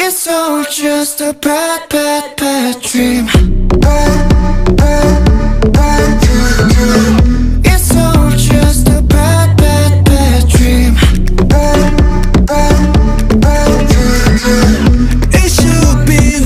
It's all just a bad, bad, bad dream.